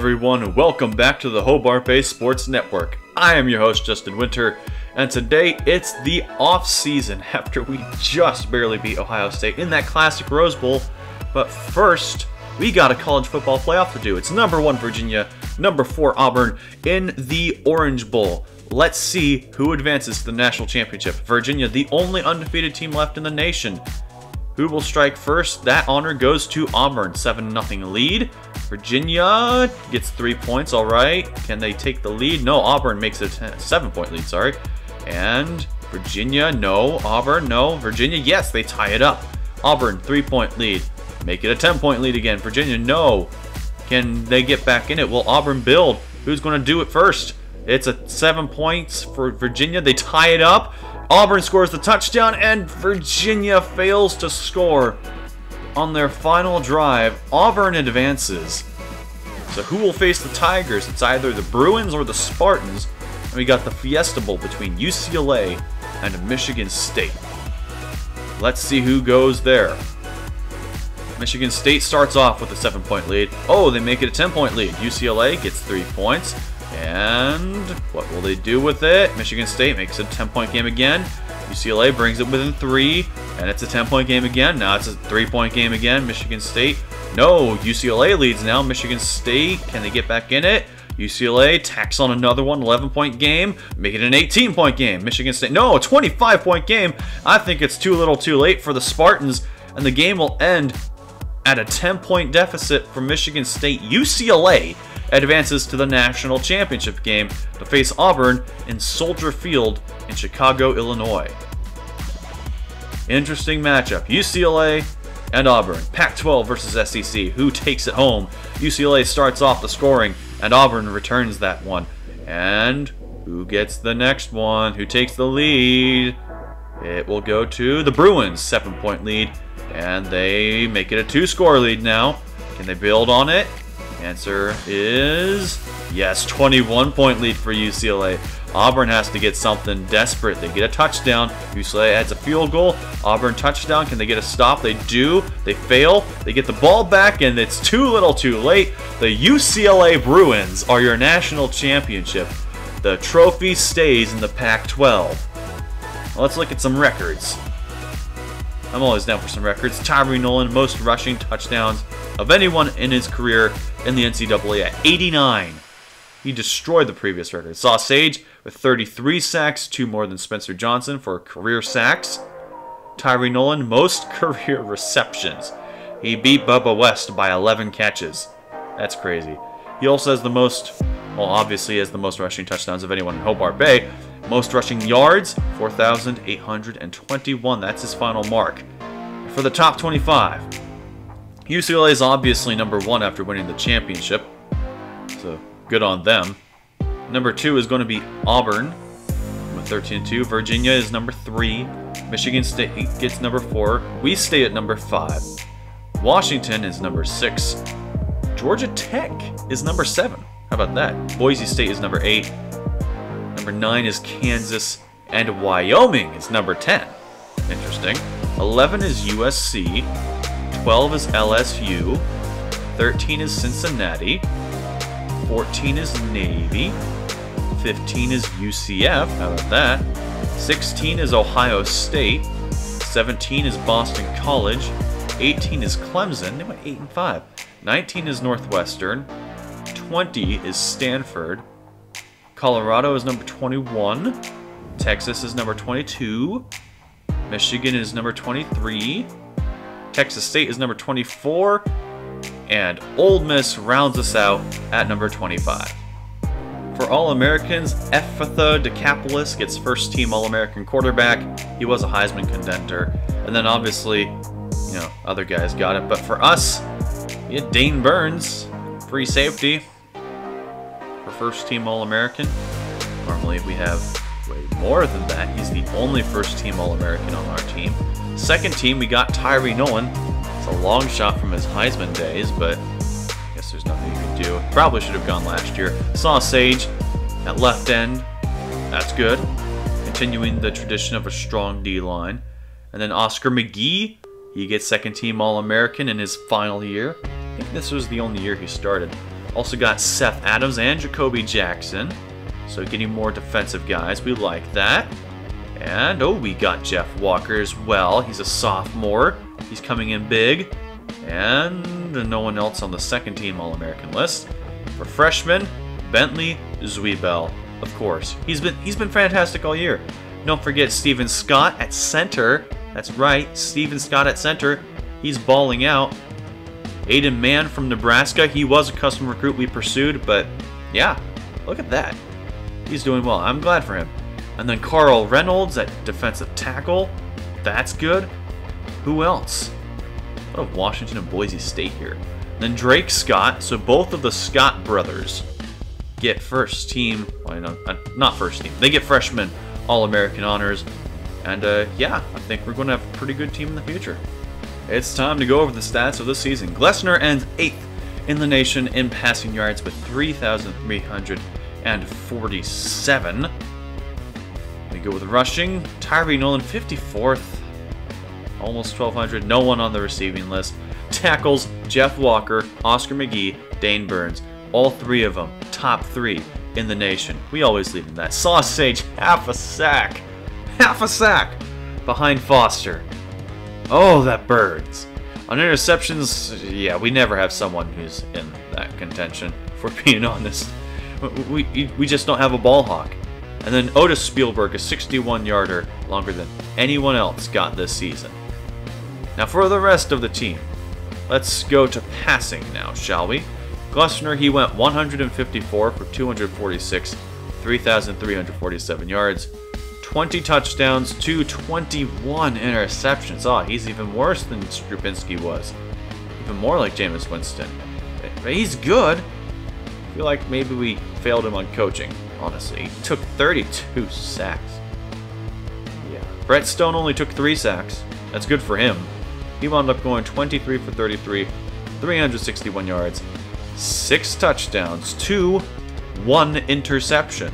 everyone, welcome back to the Hobart Bay Sports Network. I am your host, Justin Winter, and today it's the off season after we just barely beat Ohio State in that classic Rose Bowl. But first, we got a college football playoff to do. It's number one Virginia, number four Auburn in the Orange Bowl. Let's see who advances to the national championship. Virginia, the only undefeated team left in the nation. Who will strike first? That honor goes to Auburn. 7-0 lead. Virginia gets three points, all right. Can they take the lead? No, Auburn makes a seven-point lead, sorry. And Virginia, no. Auburn, no. Virginia, yes, they tie it up. Auburn, three-point lead. Make it a 10-point lead again. Virginia, no. Can they get back in it? Will Auburn build? Who's going to do it first? It's a seven points for Virginia. They tie it up. Auburn scores the touchdown, and Virginia fails to score on their final drive. Auburn advances. So who will face the Tigers? It's either the Bruins or the Spartans. And we got the Fiesta Bowl between UCLA and Michigan State. Let's see who goes there. Michigan State starts off with a 7-point lead. Oh, they make it a 10-point lead. UCLA gets 3 points. And what will they do with it? Michigan State makes a 10-point game again. UCLA brings it within three, and it's a 10-point game again. Now it's a three-point game again. Michigan State. No, UCLA leads now. Michigan State, can they get back in it? UCLA tacks on another one, 11-point game, make it an 18-point game. Michigan State, no, 25-point game. I think it's too little too late for the Spartans, and the game will end at a 10-point deficit for Michigan State. UCLA advances to the national championship game to face Auburn in Soldier Field in Chicago, Illinois. Interesting matchup. UCLA and Auburn. Pac-12 versus SEC. Who takes it home? UCLA starts off the scoring, and Auburn returns that one. And who gets the next one? Who takes the lead? It will go to the Bruins, seven-point lead, and they make it a two-score lead now. Can they build on it? Answer is yes, 21 point lead for UCLA. Auburn has to get something desperate. They get a touchdown. UCLA adds a field goal. Auburn touchdown. Can they get a stop? They do. They fail. They get the ball back, and it's too little too late. The UCLA Bruins are your national championship. The trophy stays in the Pac 12. let's look at some records. I'm always down for some records. Tyree Nolan, most rushing touchdowns of anyone in his career in the NCAA at 89. He destroyed the previous record. Saw Sage with 33 sacks, two more than Spencer Johnson for career sacks. Tyree Nolan, most career receptions. He beat Bubba West by 11 catches. That's crazy. He also has the most, well, obviously has the most rushing touchdowns of anyone in Hobart Bay. Most rushing yards, 4,821. That's his final mark. For the top 25, UCLA is obviously number one after winning the championship, so good on them. Number two is going to be Auburn with 13 2. Virginia is number three. Michigan State gets number four. We stay at number five. Washington is number six. Georgia Tech is number seven. How about that? Boise State is number eight. Number nine is Kansas. And Wyoming is number 10. Interesting. 11 is USC. 12 is LSU, 13 is Cincinnati, 14 is Navy, 15 is UCF, how about that? 16 is Ohio State, 17 is Boston College, 18 is Clemson, they went 8 and 5. 19 is Northwestern, 20 is Stanford, Colorado is number 21, Texas is number 22, Michigan is number 23, Texas State is number 24, and Ole Miss rounds us out at number 25. For All-Americans, Ephatha DeCapolis gets first team All-American quarterback. He was a Heisman contender. And then obviously, you know, other guys got it. But for us, we had Dane Burns, free safety, for first team All-American. Normally we have more than that. He's the only first team All-American on our team. Second team, we got Tyree Nolan. It's a long shot from his Heisman days, but I guess there's nothing you can do. Probably should have gone last year. Saw Sage at left end. That's good. Continuing the tradition of a strong D-line. And then Oscar McGee, he gets second team All-American in his final year. I think this was the only year he started. Also got Seth Adams and Jacoby Jackson. So getting more defensive guys. We like that. And, oh, we got Jeff Walker as well. He's a sophomore. He's coming in big. And no one else on the second team All-American list. For freshmen, Bentley Zwiebel, of course. He's been he's been fantastic all year. Don't forget Steven Scott at center. That's right, Steven Scott at center. He's balling out. Aiden Mann from Nebraska. He was a custom recruit we pursued, but yeah, look at that. He's doing well. I'm glad for him. And then Carl Reynolds at defensive tackle. That's good. Who else? What of Washington and Boise State here? Then Drake Scott. So both of the Scott brothers get first team. Well, uh, not first team. They get freshman All-American honors. And uh, yeah, I think we're going to have a pretty good team in the future. It's time to go over the stats of the season. Glessner ends 8th in the nation in passing yards with 3,347. We go with rushing. Tyree Nolan 54th, almost 1,200. No one on the receiving list. Tackles, Jeff Walker, Oscar McGee, Dane Burns. All three of them, top three in the nation. We always leave in that. Sausage, half a sack. Half a sack behind Foster. Oh, that burns. On interceptions, yeah, we never have someone who's in that contention, if we're being honest. We, we, just don't have a ball hawk. And then Otis Spielberg, a 61 yarder, longer than anyone else got this season. Now for the rest of the team, let's go to passing now, shall we? Glessner, he went 154 for 246, 3,347 yards, 20 touchdowns to 21 interceptions. Oh, he's even worse than Strupinski was. Even more like Jameis Winston. But he's good. I feel like maybe we failed him on coaching, honestly. He took 32 sacks. Yeah. Brett Stone only took 3 sacks. That's good for him. He wound up going 23 for 33, 361 yards, 6 touchdowns, 2, 1 interception.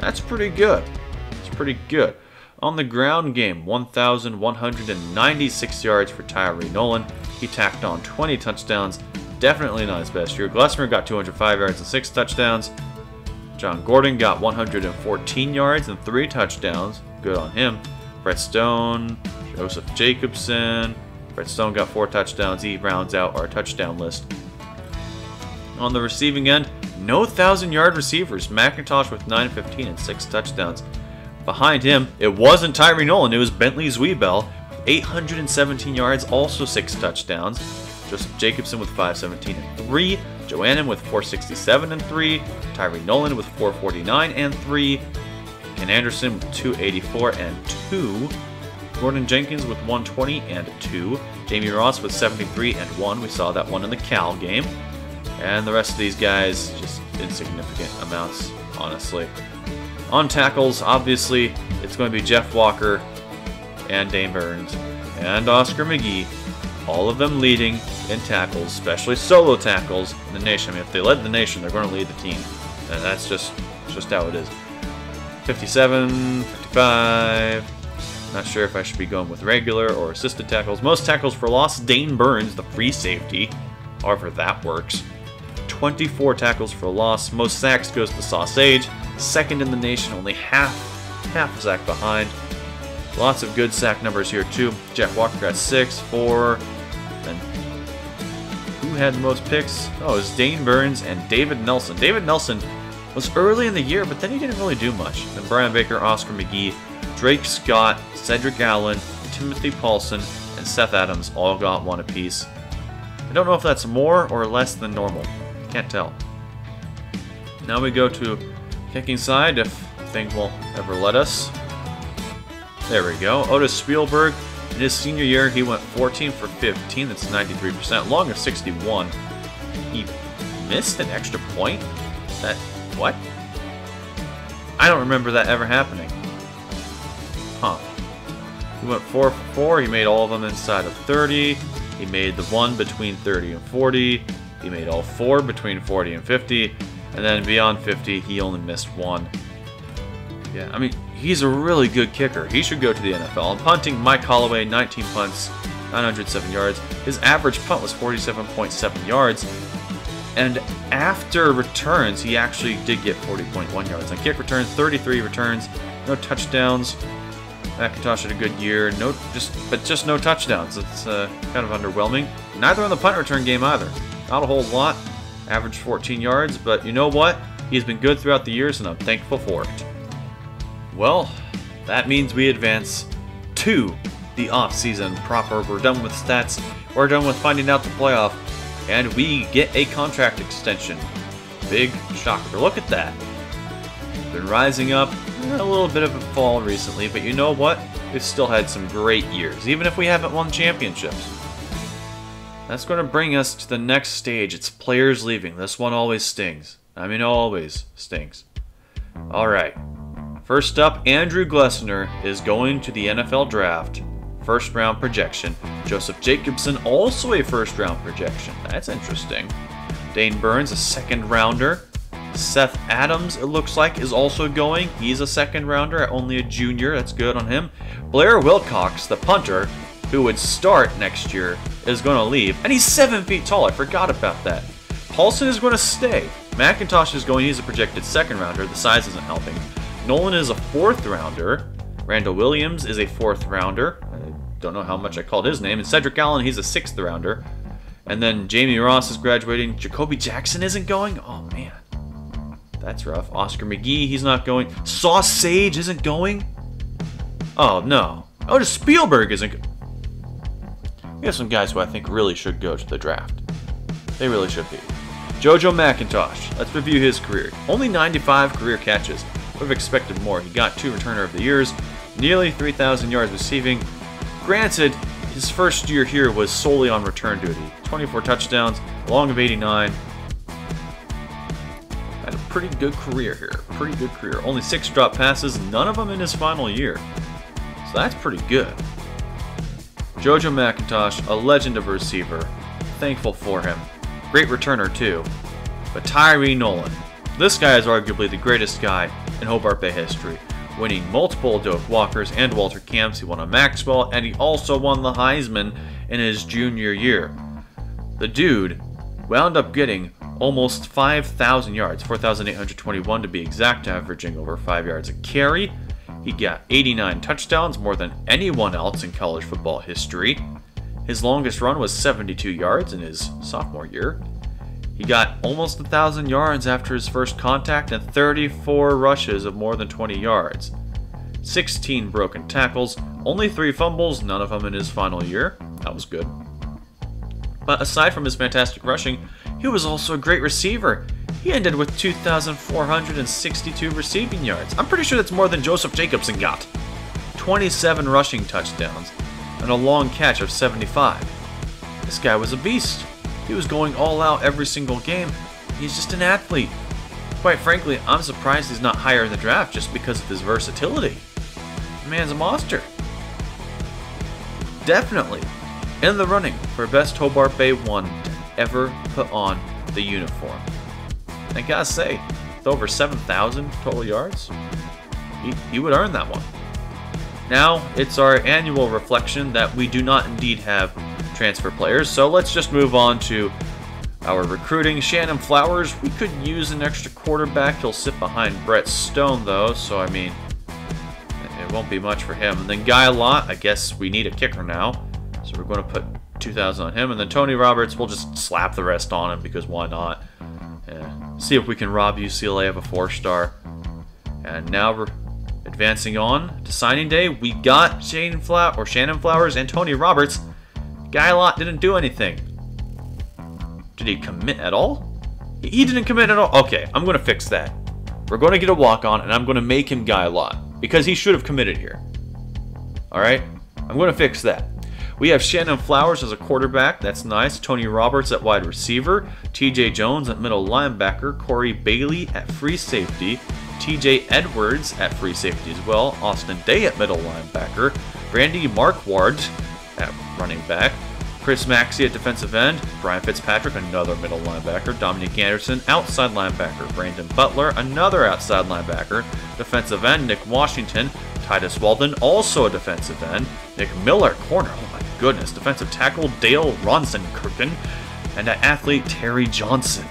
That's pretty good. It's pretty good. On the ground game, 1,196 yards for Tyree Nolan. He tacked on 20 touchdowns. Definitely not his best year. Glessner got 205 yards and 6 touchdowns. John Gordon got 114 yards and 3 touchdowns. Good on him. Brett Stone, Joseph Jacobson, Brett Stone got four touchdowns. He rounds out our touchdown list. On the receiving end, no 1,000-yard receivers. McIntosh with 915 and six touchdowns. Behind him, it wasn't Tyree Nolan. It was Bentley Zwiebel, 817 yards, also six touchdowns. Joseph Jacobson with 517 and three. Joannan with 467 and three. Tyree Nolan with 449 and three. Ken Anderson with 284 and two. Gordon Jenkins with 120 and 2. Jamie Ross with 73 and 1. We saw that one in the Cal game. And the rest of these guys, just insignificant amounts, honestly. On tackles, obviously, it's going to be Jeff Walker and Dane Burns and Oscar McGee. All of them leading in tackles, especially solo tackles in the nation. I mean, if they led the nation, they're going to lead the team. And that's just, just how it is. 57, 55, not sure if I should be going with regular or assisted tackles. Most tackles for loss, Dane Burns, the free safety. However that works. 24 tackles for loss. Most sacks goes to Sausage. Second in the nation, only half, half a sack behind. Lots of good sack numbers here too. Jeff Walker got six, four. Had the most picks? Oh, it was Dane Burns and David Nelson. David Nelson was early in the year, but then he didn't really do much. Then Brian Baker, Oscar McGee, Drake Scott, Cedric Allen, Timothy Paulson, and Seth Adams all got one apiece. I don't know if that's more or less than normal. Can't tell. Now we go to kicking side, if thing will ever let us. There we go. Otis Spielberg, in his senior year, he went 14 for 15. That's 93%. Long of 61. He missed an extra point? That, what? I don't remember that ever happening. Huh. He went 4 for 4. He made all of them inside of 30. He made the one between 30 and 40. He made all four between 40 and 50. And then beyond 50, he only missed one. Yeah, I mean, he's a really good kicker. He should go to the NFL. And punting, Mike Holloway, 19 punts, 907 yards. His average punt was 47.7 yards. And after returns, he actually did get 40.1 yards. On kick returns, 33 returns, no touchdowns. McIntosh had a good year, no, just but just no touchdowns. It's uh, kind of underwhelming. Neither on the punt return game either. Not a whole lot. Averaged 14 yards, but you know what? He's been good throughout the years, and I'm thankful for it. Well, that means we advance to the off-season proper. We're done with stats. We're done with finding out the playoff, and we get a contract extension. Big shocker. Look at that. Been rising up, a little bit of a fall recently, but you know what? We've still had some great years, even if we haven't won championships. That's going to bring us to the next stage. It's players leaving. This one always stings. I mean, always stings. All right. First up, Andrew Glessner is going to the NFL draft. First round projection. Joseph Jacobson, also a first round projection. That's interesting. Dane Burns, a second rounder. Seth Adams, it looks like, is also going. He's a second rounder, only a junior. That's good on him. Blair Wilcox, the punter, who would start next year, is going to leave. And he's seven feet tall. I forgot about that. Paulson is going to stay. McIntosh is going. He's a projected second rounder. The size isn't helping. Nolan is a fourth rounder. Randall Williams is a fourth rounder. I don't know how much I called his name. And Cedric Allen, he's a sixth rounder. And then Jamie Ross is graduating. Jacoby Jackson isn't going? Oh, man. That's rough. Oscar McGee, he's not going. Sauce Sage isn't going? Oh, no. Oh, Spielberg isn't. We have some guys who I think really should go to the draft. They really should be. Jojo McIntosh. Let's review his career. Only 95 career catches. Would have expected more. He got two returner of the years, nearly 3,000 yards receiving. Granted, his first year here was solely on return duty. 24 touchdowns, long of 89, had a pretty good career here. Pretty good career. Only six drop passes, none of them in his final year. So that's pretty good. Jojo McIntosh, a legend of a receiver. Thankful for him. Great returner, too. But Tyree Nolan. This guy is arguably the greatest guy in Hobart Bay history, winning multiple Doak Walkers and Walter Camps. He won a Maxwell, and he also won the Heisman in his junior year. The dude wound up getting almost 5,000 yards, 4,821 to be exact, averaging over 5 yards a carry. He got 89 touchdowns, more than anyone else in college football history. His longest run was 72 yards in his sophomore year. He got almost 1,000 yards after his first contact and 34 rushes of more than 20 yards. 16 broken tackles, only 3 fumbles, none of them in his final year. That was good. But aside from his fantastic rushing, he was also a great receiver. He ended with 2,462 receiving yards. I'm pretty sure that's more than Joseph Jacobson got. 27 rushing touchdowns and a long catch of 75. This guy was a beast. He was going all out every single game. He's just an athlete. Quite frankly, I'm surprised he's not higher in the draft just because of his versatility. The man's a monster. Definitely in the running for best Hobart Bay 1 to ever put on the uniform. I gotta say, with over 7,000 total yards, he, he would earn that one. Now, it's our annual reflection that we do not indeed have transfer players, so let's just move on to our recruiting. Shannon Flowers, we could use an extra quarterback. He'll sit behind Brett Stone, though, so I mean, it won't be much for him. And then Guy Lott, I guess we need a kicker now, so we're going to put 2,000 on him. And then Tony Roberts, we'll just slap the rest on him because why not? See if we can rob UCLA of a four star. And now we're advancing on to signing day. We got Shane Flower or Shannon Flowers and Tony Roberts. Guy didn't do anything. Did he commit at all? He didn't commit at all. Okay, I'm going to fix that. We're going to get a walk on, and I'm going to make him Guy because he should have committed here. All right, I'm going to fix that. We have Shannon Flowers as a quarterback. That's nice. Tony Roberts at wide receiver. TJ Jones at middle linebacker. Corey Bailey at free safety. TJ Edwards at free safety as well. Austin Day at middle linebacker. Randy Marquardt at running back. Chris Maxey at defensive end. Brian Fitzpatrick, another middle linebacker. Dominic Anderson, outside linebacker. Brandon Butler, another outside linebacker. Defensive end, Nick Washington. Titus Walden, also a defensive end. Nick Miller, corner. Oh my goodness. Defensive tackle Dale Ronson Kirkin. And athlete Terry Johnson.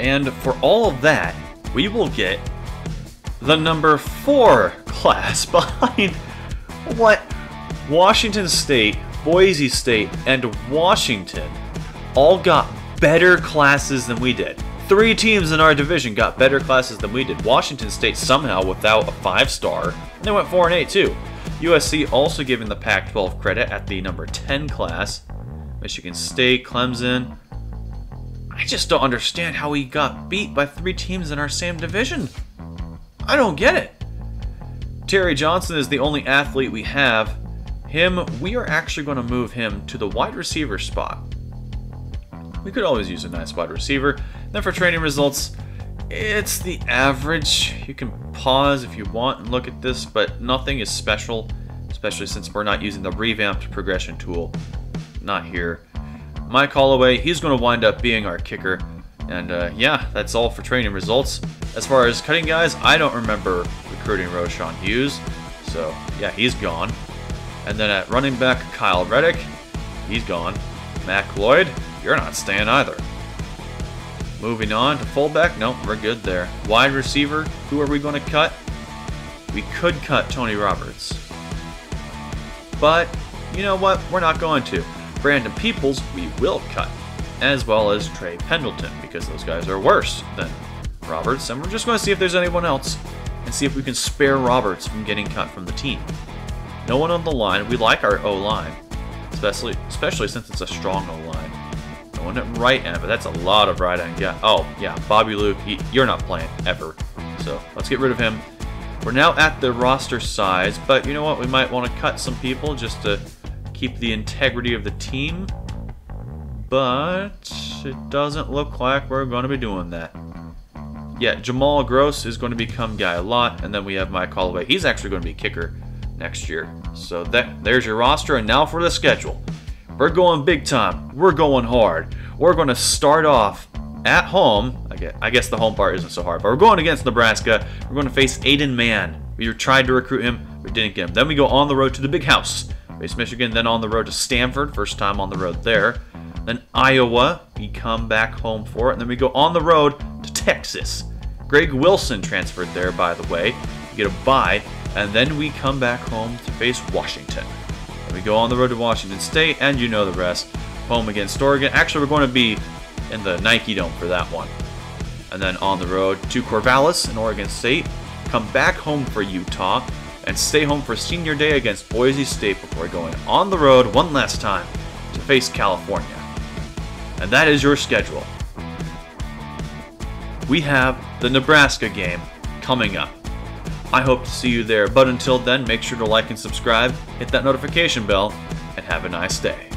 And for all of that, we will get the number four class behind what Washington State, Boise State, and Washington all got better classes than we did. Three teams in our division got better classes than we did. Washington State somehow without a five star, and they went 4 and 8 too. USC also giving the Pac 12 credit at the number 10 class. Michigan State, Clemson. I just don't understand how we got beat by three teams in our same division. I don't get it. Terry Johnson is the only athlete we have. Him, we are actually going to move him to the wide receiver spot. We could always use a nice wide receiver. Then for training results, it's the average. You can pause if you want and look at this, but nothing is special, especially since we're not using the revamped progression tool. Not here. Mike Holloway, he's going to wind up being our kicker. And uh, yeah, that's all for training results. As far as cutting guys, I don't remember recruiting Roshan Hughes. So yeah, he's gone. And then at running back, Kyle Reddick, he's gone. Mac Lloyd, you're not staying either. Moving on to fullback. Nope, we're good there. Wide receiver. Who are we going to cut? We could cut Tony Roberts. But, you know what? We're not going to. Brandon Peoples, we will cut. As well as Trey Pendleton, because those guys are worse than Roberts. And we're just going to see if there's anyone else. And see if we can spare Roberts from getting cut from the team. No one on the line. We like our O-line. Especially, especially since it's a strong O-line. Going at right end, but that's a lot of right end. Yeah. Oh, yeah. Bobby Luke, he, you're not playing ever. So let's get rid of him. We're now at the roster size, but you know what? We might want to cut some people just to keep the integrity of the team. But it doesn't look like we're going to be doing that. Yeah, Jamal Gross is going to become guy a lot, and then we have Mike Holloway. He's actually going to be kicker next year. So that there's your roster, and now for the schedule. We're going big time. We're going hard. We're going to start off at home. I guess, I guess the home part isn't so hard, but we're going against Nebraska. We're going to face Aiden Mann. We tried to recruit him, we didn't get him. Then we go on the road to the big house. Face Michigan, then on the road to Stanford, first time on the road there. Then Iowa, we come back home for it. And then we go on the road to Texas. Greg Wilson transferred there, by the way. You get a bye. And then we come back home to face Washington. And We go on the road to Washington State, and you know the rest. Home against Oregon. Actually, we're going to be in the Nike Dome for that one. And then on the road to Corvallis in Oregon State. Come back home for Utah, and stay home for senior day against Boise State before going on the road one last time to face California. And that is your schedule. We have the Nebraska game coming up. I hope to see you there, but until then, make sure to like and subscribe, hit that notification bell, and have a nice day.